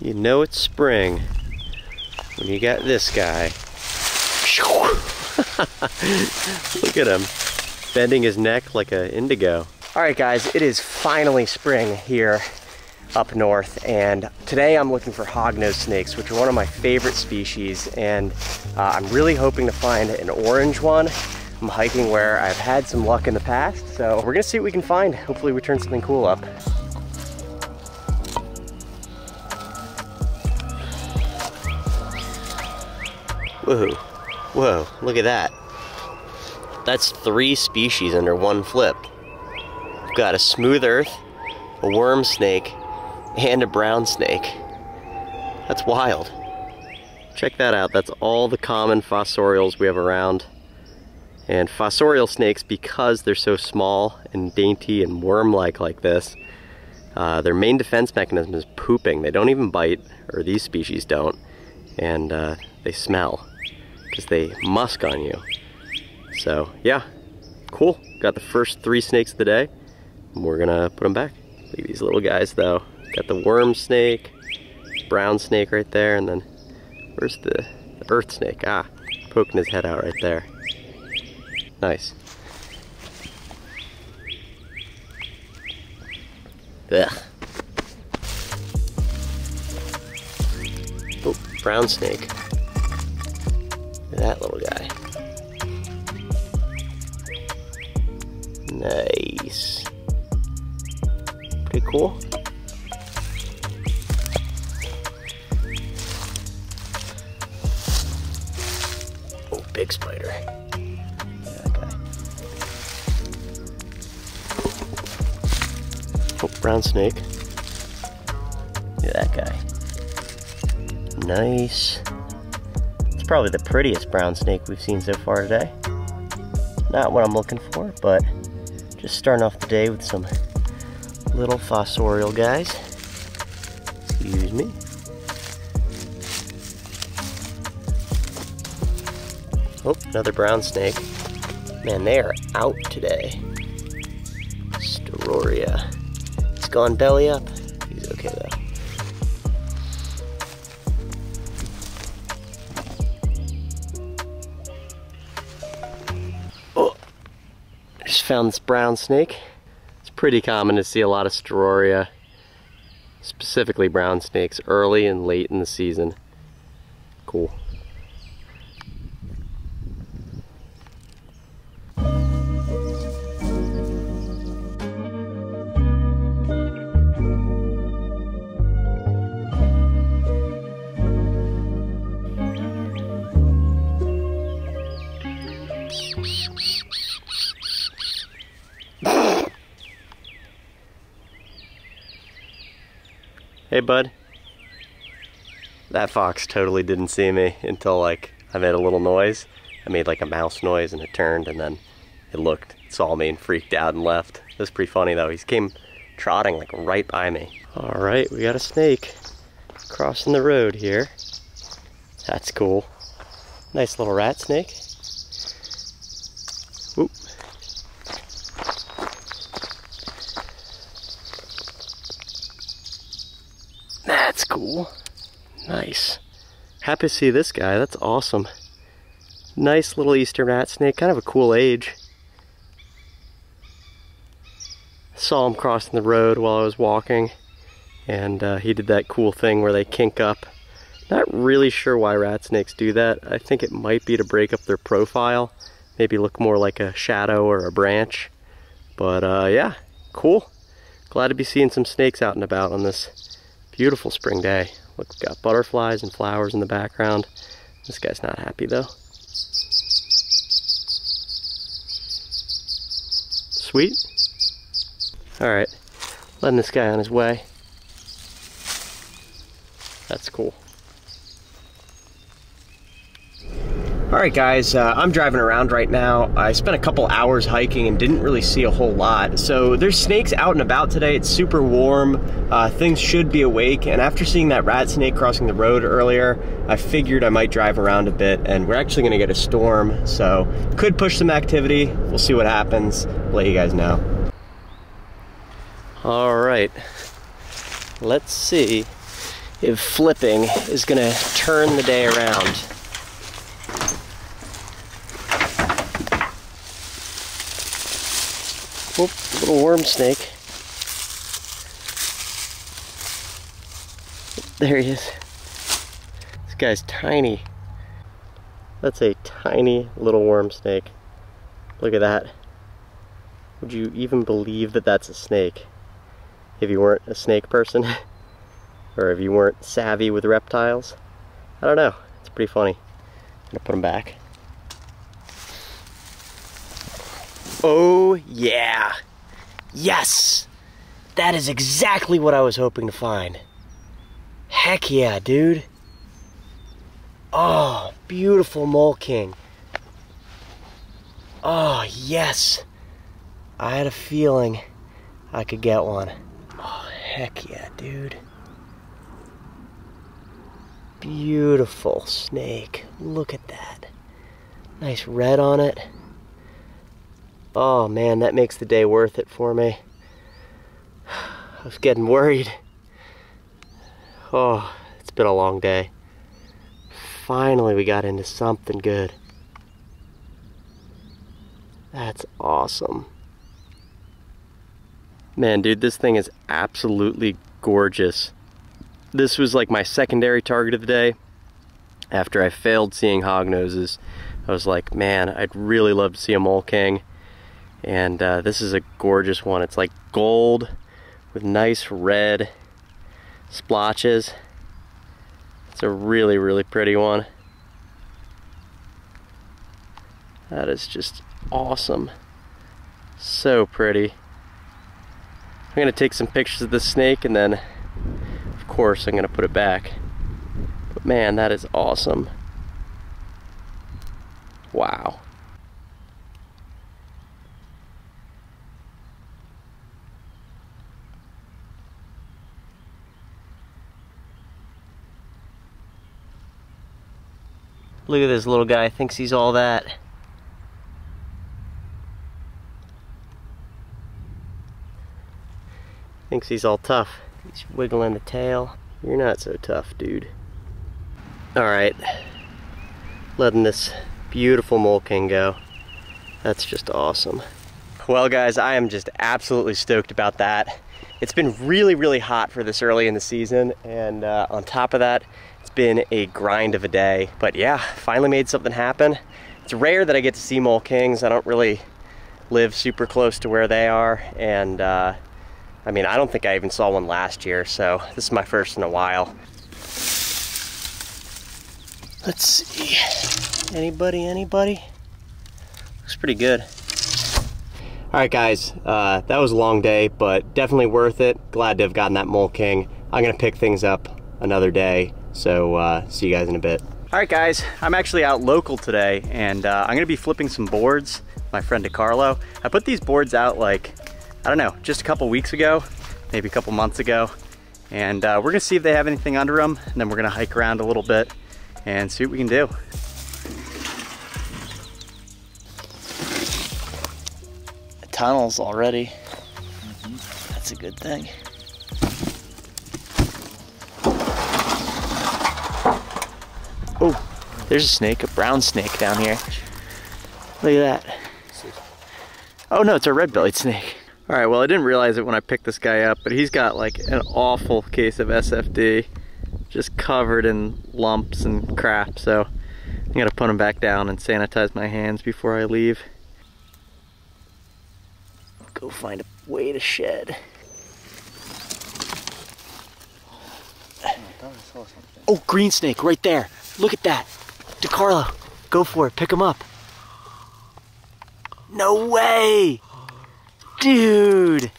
You know it's spring when you got this guy. Look at him, bending his neck like an indigo. All right, guys, it is finally spring here up north, and today I'm looking for hognose snakes, which are one of my favorite species, and uh, I'm really hoping to find an orange one. I'm hiking where I've had some luck in the past, so we're gonna see what we can find. Hopefully we turn something cool up. Whoa, whoa, look at that. That's three species under one flip. We've got a smooth earth, a worm snake, and a brown snake. That's wild. Check that out. That's all the common fossorials we have around. And fossorial snakes, because they're so small and dainty and worm-like like this, uh, their main defense mechanism is pooping. They don't even bite, or these species don't, and uh, they smell because they musk on you. So yeah, cool. Got the first three snakes of the day. We're gonna put them back. At these little guys though. Got the worm snake, brown snake right there, and then where's the, the earth snake? Ah, poking his head out right there. Nice. Ugh. Oh, brown snake. That little guy. Nice. Pretty cool. Oh, big spider. Oh, brown snake. Look at that guy. Nice. Probably the prettiest brown snake we've seen so far today. Not what I'm looking for, but just starting off the day with some little fossorial guys. Excuse me. Oh, another brown snake. Man, they are out today. Storeria. It's gone belly up. Found this brown snake. It's pretty common to see a lot of Storeria, specifically brown snakes, early and late in the season. Cool. Hey, bud. That fox totally didn't see me until like I made a little noise. I made like a mouse noise and it turned and then it looked, saw me and freaked out and left. It was pretty funny though. He came trotting like right by me. All right, we got a snake crossing the road here. That's cool. Nice little rat snake. Oop. That's cool. Nice. Happy to see this guy. That's awesome. Nice little eastern rat snake. Kind of a cool age. Saw him crossing the road while I was walking. And uh, he did that cool thing where they kink up. Not really sure why rat snakes do that. I think it might be to break up their profile. Maybe look more like a shadow or a branch. But uh, yeah, cool. Glad to be seeing some snakes out and about on this Beautiful spring day. Look, got butterflies and flowers in the background. This guy's not happy though. Sweet. All right, letting this guy on his way. That's cool. All right, guys, uh, I'm driving around right now. I spent a couple hours hiking and didn't really see a whole lot. So there's snakes out and about today. It's super warm. Uh, things should be awake. And after seeing that rat snake crossing the road earlier, I figured I might drive around a bit. And we're actually going to get a storm. So could push some activity. We'll see what happens. I'll let you guys know. All right. Let's see if flipping is gonna turn the day around. Oop, little worm snake. There he is. This guy's tiny. That's a tiny little worm snake. Look at that. Would you even believe that that's a snake? If you weren't a snake person? or if you weren't savvy with reptiles? I don't know. It's pretty funny. I'm gonna put them back. Oh yeah. Yes! That is exactly what I was hoping to find. Heck yeah, dude. Oh, beautiful mole king. Oh, yes. I had a feeling I could get one. Oh, heck yeah, dude. Beautiful snake. Look at that. Nice red on it. Oh man, that makes the day worth it for me. I was getting worried. Oh, it's been a long day. Finally, we got into something good. That's awesome. Man, dude, this thing is absolutely gorgeous. This was like my secondary target of the day. After I failed seeing hognoses, I was like, man, I'd really love to see a mole king. And uh, this is a gorgeous one. It's like gold with nice red splotches. It's a really, really pretty one. That is just awesome. So pretty. I'm gonna take some pictures of the snake and then, of course, I'm gonna put it back. But man, that is awesome. Wow. Look at this little guy, thinks he's all that. Thinks he's all tough. He's wiggling the tail. You're not so tough, dude. Alright. Letting this beautiful mole king go. That's just awesome. Well guys, I am just absolutely stoked about that. It's been really, really hot for this early in the season, and uh, on top of that, it's been a grind of a day. But yeah, finally made something happen. It's rare that I get to see mole kings. I don't really live super close to where they are, and uh, I mean, I don't think I even saw one last year, so this is my first in a while. Let's see. Anybody, anybody? Looks pretty good. All right, guys, uh, that was a long day, but definitely worth it. Glad to have gotten that mole king. I'm gonna pick things up another day, so uh, see you guys in a bit. All right, guys, I'm actually out local today, and uh, I'm gonna be flipping some boards. My friend DeCarlo. I put these boards out like, I don't know, just a couple weeks ago, maybe a couple months ago, and uh, we're gonna see if they have anything under them, and then we're gonna hike around a little bit and see what we can do. Tunnels already. Mm -hmm. That's a good thing. Oh, there's a snake, a brown snake down here. Look at that. Oh no, it's a red-bellied snake. All right, well I didn't realize it when I picked this guy up, but he's got like an awful case of SFD, just covered in lumps and crap, so I'm gonna put him back down and sanitize my hands before I leave go find a way to shed. Oh, green snake right there. Look at that. DeCarlo, go for it. Pick him up. No way. Dude.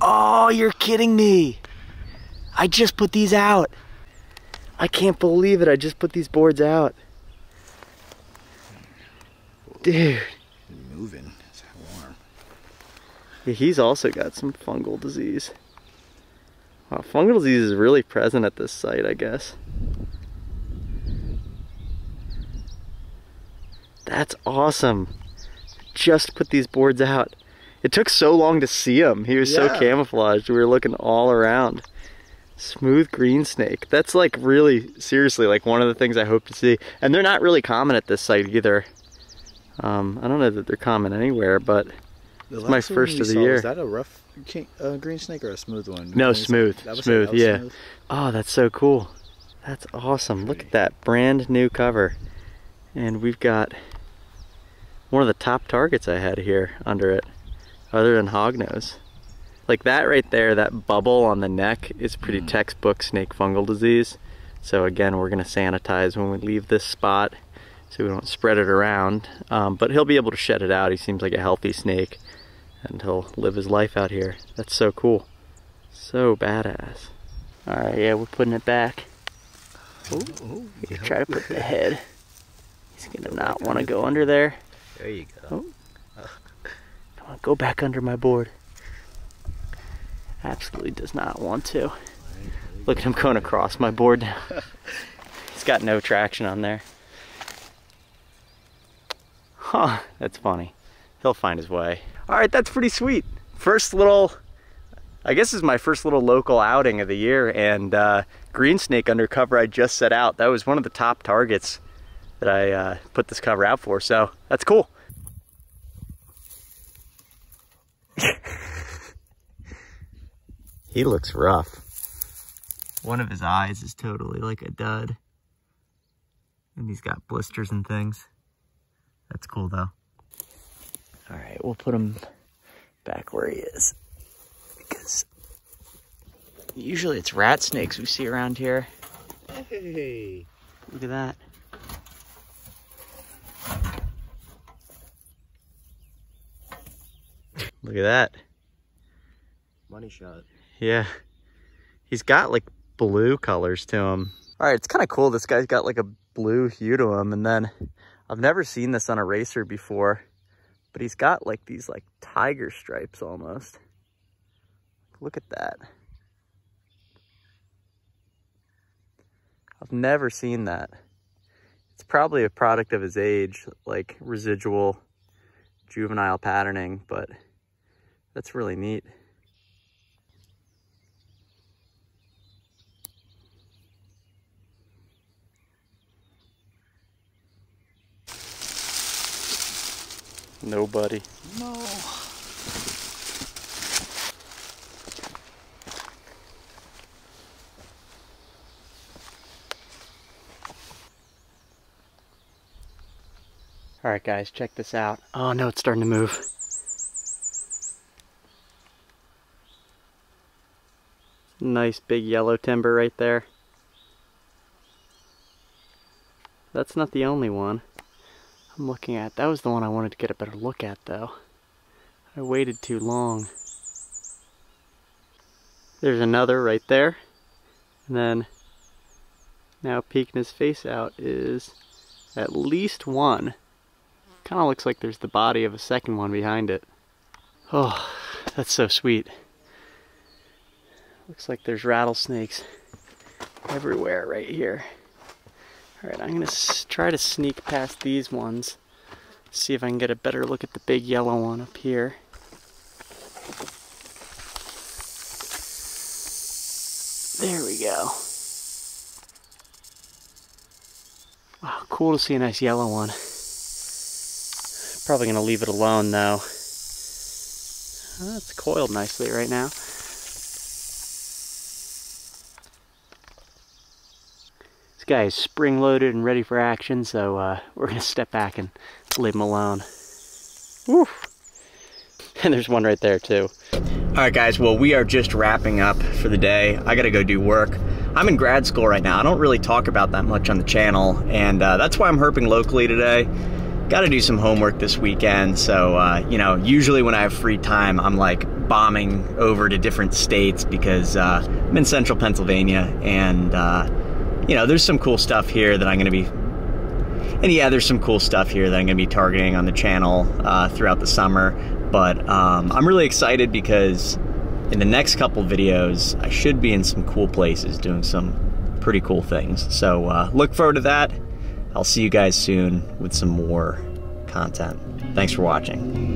Oh, you're kidding me. I just put these out. I can't believe it. I just put these boards out. Dude. Moving. He's also got some fungal disease. Wow, fungal disease is really present at this site, I guess. That's awesome. Just put these boards out. It took so long to see him. He was yeah. so camouflaged. We were looking all around. Smooth green snake. That's like really, seriously, like one of the things I hope to see. And they're not really common at this site either. Um, I don't know that they're common anywhere, but It's my first of the saw, year. Was that a rough king, uh, green snake or a smooth one? No, smooth, that was- smooth, yeah. smooth? oh, that's so cool. That's awesome. Look at that brand new cover. And we've got one of the top targets I had here under it, other than hognose. Like that right there, that bubble on the neck is pretty Mm. textbook snake fungal disease. So again, we're gonna sanitize when we leave this spot so we don't spread it around. Um, but he'll be able to shed it out. He seems like a healthy snake and he'll live his life out here. That's so cool. So badass. All right, yeah, we're putting it back. Oh, oh, yeah. try to put the head. He's gonna not want to go under there. There you go. Oh. Come on, go back under my board. Absolutely does not want to. Look at him going across my board now. He's got no traction on there. Huh, that's funny. He'll find his way. All right, that's pretty sweet. First little, I guess this is my first little local outing of the year and uh, green snake undercover I just set out. That was one of the top targets that I uh, put this cover out for, so that's cool. He looks rough. One of his eyes is totally like a dud. And he's got blisters and things. That's cool though. All right, we'll put him back where he is. Because usually it's rat snakes we see around here. Hey. Look at that. Look at that. Money shot. Yeah. He's got like blue colors to him. All right, it's kind of cool. This guy's got like a blue hue to him. And then I've never seen this on a racer before, but he's got like these like tiger stripes almost. Look at that. I've never seen that. It's probably a product of his age, like residual juvenile patterning, but that's really neat. Nobody. No. All right, guys, check this out. Oh no, it's starting to move. Nice big yellow timber right there. That's not the only one I'm looking at. That was the one I wanted to get a better look at though. I waited too long. There's another right there. And then now peeking his face out is at least one. Kind of looks like there's the body of a second one behind it. Oh, that's so sweet. Looks like there's rattlesnakes everywhere right here. Alright, I'm going to try to sneak past these ones. See if I can get a better look at the big yellow one up here. There we go. Wow, cool to see a nice yellow one. Probably gonna leave it alone though. Oh, it's coiled nicely right now. This guy is spring loaded and ready for action, so uh, we're gonna step back and leave him alone. Woof. And there's one right there too. All right, guys. Well, we are just wrapping up for the day. I gotta go do work. I'm in grad school right now. I don't really talk about that much on the channel, and uh, that's why I'm herping locally today. Got to do some homework this weekend, so uh, you know, usually when I have free time, I'm like bombing over to different states because uh, I'm in central Pennsylvania, and uh, you know, there's some cool stuff here that I'm gonna be and yeah, there's some cool stuff here that I'm going to be targeting on the channel uh, throughout the summer. But um, I'm really excited because in the next couple videos, I should be in some cool places doing some pretty cool things. So uh, look forward to that. I'll see you guys soon with some more content. Thanks for watching.